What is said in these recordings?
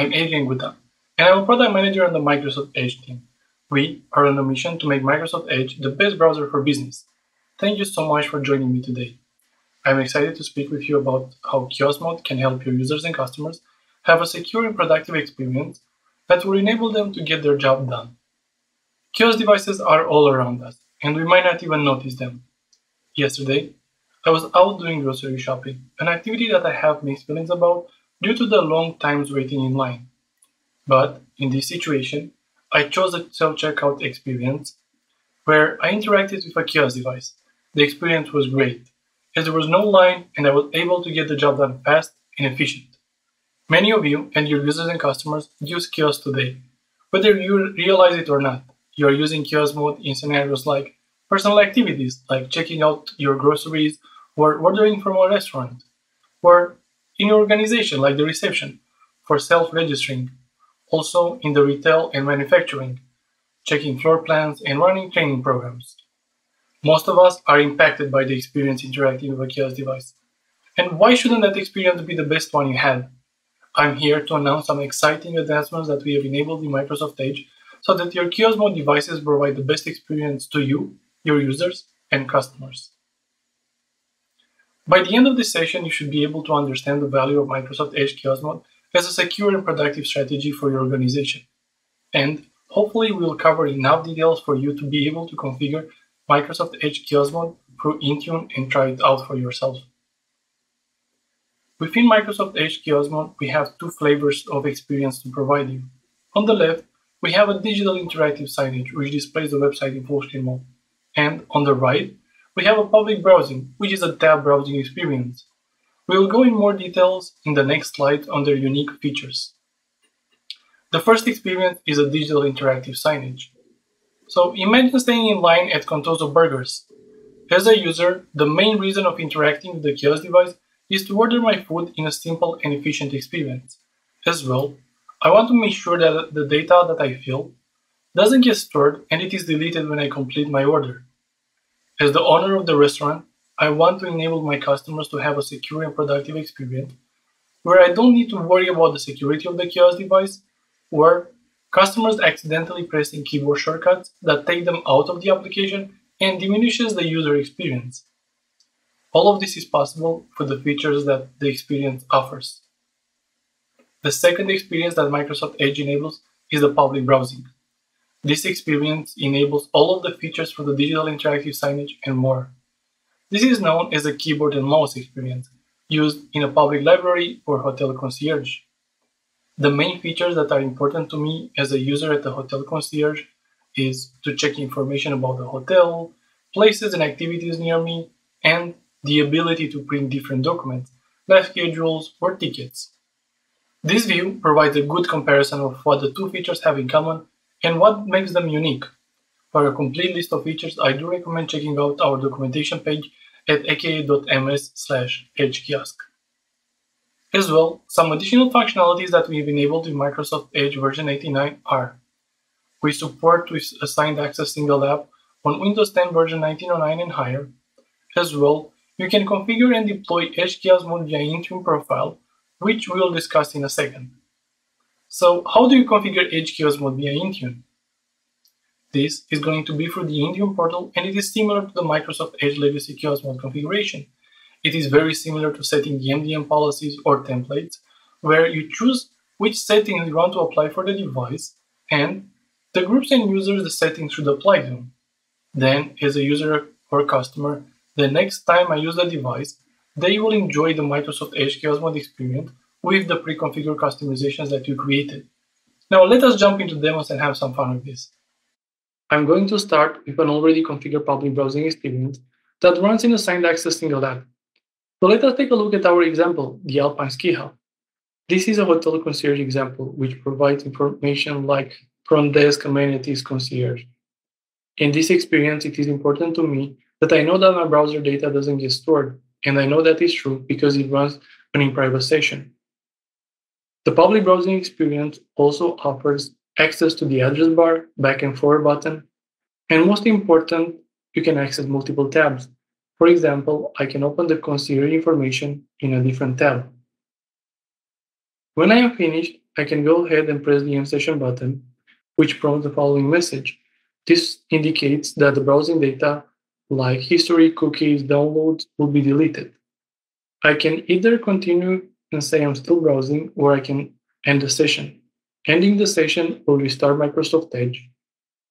I'm Adrian Guta, and I'm a product manager on the Microsoft Edge team. We are on a mission to make Microsoft Edge the best browser for business. Thank you so much for joining me today. I'm excited to speak with you about how Kiosk Mode can help your users and customers have a secure and productive experience that will enable them to get their job done. Kiosk devices are all around us, and we might not even notice them. Yesterday, I was out doing grocery shopping, an activity that I have mixed feelings about due to the long times waiting in line. But in this situation, I chose a self checkout experience where I interacted with a kiosk device. The experience was great, as there was no line and I was able to get the job done fast and efficient. Many of you and your users and customers use kiosks today. Whether you realize it or not, you are using kiosk mode in scenarios like personal activities like checking out your groceries or ordering from a restaurant, or in your organization like the reception for self-registering, also in the retail and manufacturing, checking floor plans and running training programs. Most of us are impacted by the experience interacting with a kiosk device. And why shouldn't that experience be the best one you had? I'm here to announce some exciting advancements that we have enabled in Microsoft Edge so that your kiosk mode devices provide the best experience to you, your users, and customers. By the end of this session, you should be able to understand the value of Microsoft Edge Kiosk Mode as a secure and productive strategy for your organization. And hopefully we'll cover enough details for you to be able to configure Microsoft Edge Kiosk Mode through Intune and try it out for yourself. Within Microsoft Edge Kiosk Mode, we have two flavors of experience to provide you. On the left, we have a digital interactive signage which displays the website in full screen mode. And on the right, we have a public browsing, which is a tab browsing experience. We will go in more details in the next slide on their unique features. The first experience is a digital interactive signage. So imagine staying in line at Contoso Burgers. As a user, the main reason of interacting with the kiosk device is to order my food in a simple and efficient experience. As well, I want to make sure that the data that I fill doesn't get stored and it is deleted when I complete my order. As the owner of the restaurant, I want to enable my customers to have a secure and productive experience where I don't need to worry about the security of the kiosk device or customers accidentally pressing keyboard shortcuts that take them out of the application and diminishes the user experience. All of this is possible for the features that the experience offers. The second experience that Microsoft Edge enables is the public browsing. This experience enables all of the features for the digital interactive signage and more. This is known as a keyboard and mouse experience, used in a public library or hotel concierge. The main features that are important to me as a user at the hotel concierge is to check information about the hotel, places and activities near me, and the ability to print different documents, like schedules or tickets. This view provides a good comparison of what the two features have in common and what makes them unique. For a complete list of features, I do recommend checking out our documentation page at aka.ms slash edgekiosk. As well, some additional functionalities that we've enabled in Microsoft Edge version 89 are we support with assigned access single app on Windows 10 version 1909 and higher. As well, you can configure and deploy Edge Kiosk mode via Intune profile, which we'll discuss in a second. So how do you configure Edge Kiosk mode via Intune? This is going to be through the Intune portal and it is similar to the Microsoft Edge Legacy Kiosk mode configuration. It is very similar to setting the MDM policies or templates, where you choose which settings you want to apply for the device and the groups and users the settings should apply to. Then, as a user or customer, the next time I use the device, they will enjoy the Microsoft Edge Kiosk mode experience with the pre-configured customizations that you created. Now let us jump into demos and have some fun with this. I'm going to start with an already configured public browsing experience that runs in assigned access single app. So let us take a look at our example, the Alpine Ski Hub. This is a hotel concierge example, which provides information like front desk amenities concierge. In this experience, it is important to me that I know that my browser data doesn't get stored, and I know that is true because it runs an in private session. The public browsing experience also offers access to the address bar, back and forward button, and most important, you can access multiple tabs. For example, I can open the concierge information in a different tab. When I am finished, I can go ahead and press the end session button, which prompts the following message. This indicates that the browsing data like history, cookies, downloads will be deleted. I can either continue and say I'm still browsing, or I can end the session. Ending the session will restart Microsoft Edge,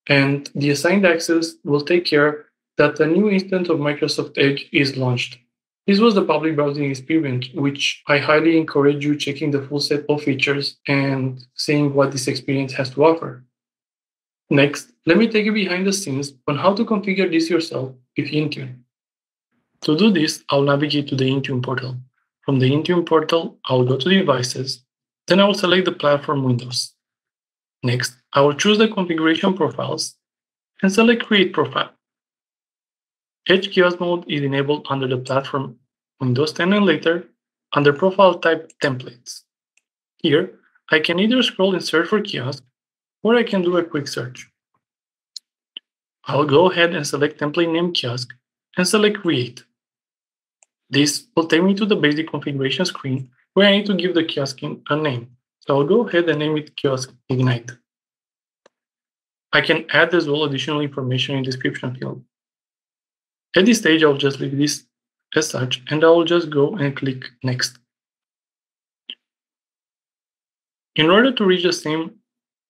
and the assigned access will take care that a new instance of Microsoft Edge is launched. This was the public browsing experience, which I highly encourage you checking the full set of features and seeing what this experience has to offer. Next, let me take you behind the scenes on how to configure this yourself with Intune. To do this, I'll navigate to the Intune portal. From the Intune portal, I'll go to Devices, then I will select the platform Windows. Next, I will choose the configuration profiles and select Create Profile. Edge kiosk mode is enabled under the platform Windows 10 and later under Profile Type Templates. Here, I can either scroll and search for kiosk or I can do a quick search. I'll go ahead and select template name kiosk and select create. This will take me to the basic configuration screen where I need to give the kiosk a name. So I'll go ahead and name it kiosk ignite. I can add as well additional information in the description field. At this stage, I'll just leave this as such and I will just go and click next. In order to reach the same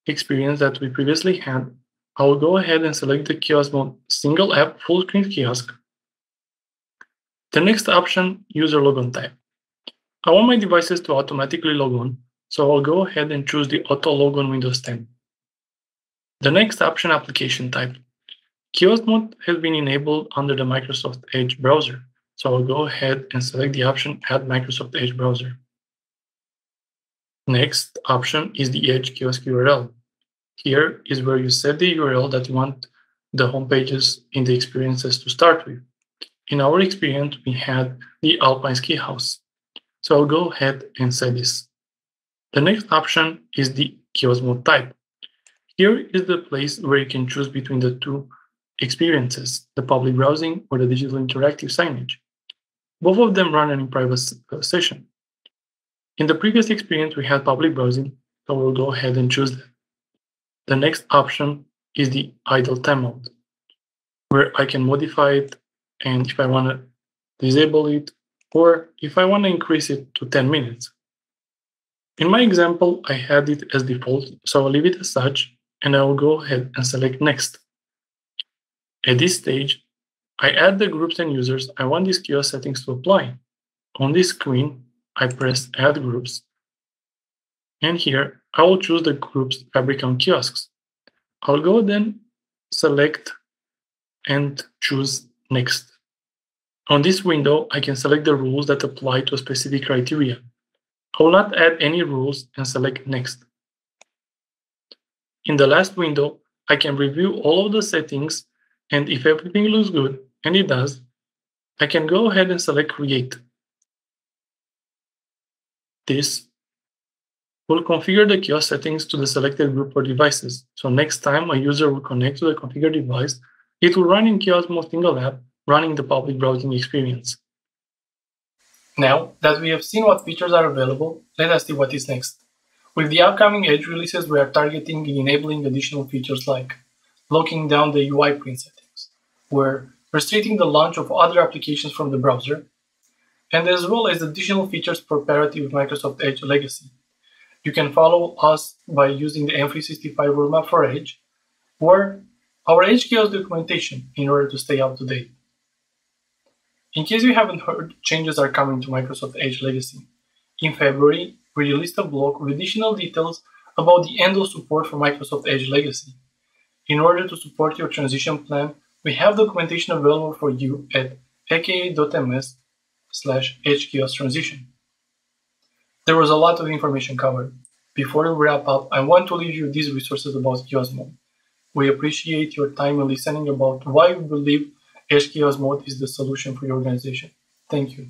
experience that we previously had, I will go ahead and select the kiosk mode single app full screen kiosk. The next option, user logon type. I want my devices to automatically log on, so I'll go ahead and choose the auto log on Windows 10. The next option, application type. Kiosk mode has been enabled under the Microsoft Edge browser, so I'll go ahead and select the option Add Microsoft Edge browser. Next option is the Edge kiosk URL. Here is where you set the URL that you want the home pages in the experiences to start with. In our experience, we had the Alpine Ski House. So I'll go ahead and set this. The next option is the kiosk mode type. Here is the place where you can choose between the two experiences, the public browsing or the digital interactive signage. Both of them run in private uh, session. In the previous experience, we had public browsing, so we'll go ahead and choose that. The next option is the idle time mode, where I can modify it and if I want to disable it, or if I want to increase it to 10 minutes. In my example, I had it as default, so I'll leave it as such, and I will go ahead and select next. At this stage, I add the groups and users I want these kiosk settings to apply. On this screen, I press Add Groups. And here, I will choose the groups Fabrikam kiosks. I'll go then select and choose Next. On this window, I can select the rules that apply to a specific criteria. I will not add any rules and select Next. In the last window, I can review all of the settings and if everything looks good, and it does, I can go ahead and select Create. This will configure the kiosk settings to the selected group or devices. So next time a user will connect to the configured device, it will run in kiosk single app, running the public browsing experience. Now that we have seen what features are available, let us see what is next. With the upcoming Edge releases, we are targeting and enabling additional features like locking down the UI print settings, we're restricting the launch of other applications from the browser, and as well as additional features for parity with Microsoft Edge Legacy. You can follow us by using the M365 roadmap for Edge or our Edge kiosk documentation in order to stay up to date. In case you haven't heard, changes are coming to Microsoft Edge Legacy. In February, we released a blog with additional details about the end of support for Microsoft Edge Legacy. In order to support your transition plan, we have documentation available for you at aka.ms slash edge transition. There was a lot of information covered. Before we wrap up, I want to leave you these resources about kiosk mode. We appreciate your time in listening about why we believe Kiosk mode is the solution for your organization. Thank you.